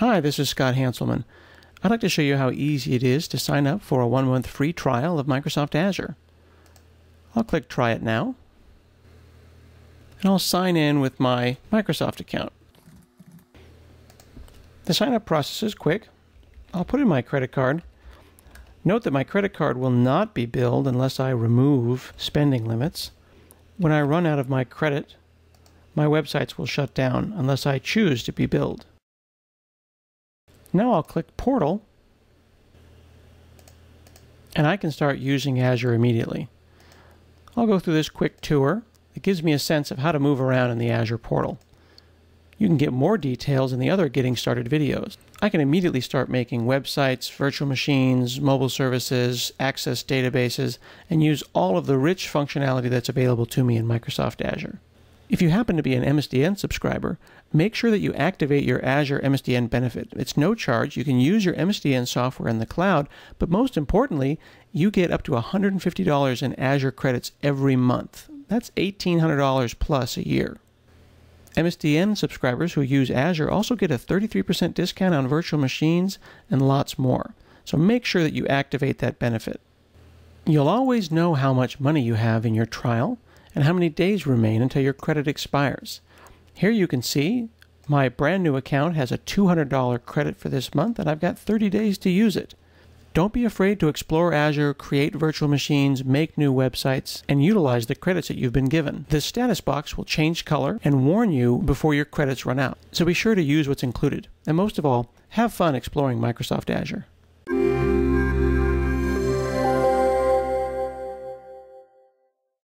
Hi, this is Scott Hanselman. I'd like to show you how easy it is to sign up for a one month free trial of Microsoft Azure. I'll click Try It Now, and I'll sign in with my Microsoft account. The sign up process is quick. I'll put in my credit card. Note that my credit card will not be billed unless I remove spending limits. When I run out of my credit, my websites will shut down unless I choose to be billed. Now I'll click Portal and I can start using Azure immediately. I'll go through this quick tour. It gives me a sense of how to move around in the Azure portal. You can get more details in the other Getting Started videos. I can immediately start making websites, virtual machines, mobile services, access databases, and use all of the rich functionality that's available to me in Microsoft Azure. If you happen to be an MSDN subscriber, make sure that you activate your Azure MSDN benefit. It's no charge. You can use your MSDN software in the cloud, but most importantly, you get up to $150 in Azure credits every month. That's $1,800 plus a year. MSDN subscribers who use Azure also get a 33% discount on virtual machines and lots more. So make sure that you activate that benefit. You'll always know how much money you have in your trial and how many days remain until your credit expires. Here you can see my brand new account has a $200 credit for this month and I've got 30 days to use it. Don't be afraid to explore Azure, create virtual machines, make new websites, and utilize the credits that you've been given. The status box will change color and warn you before your credits run out. So be sure to use what's included. And most of all, have fun exploring Microsoft Azure.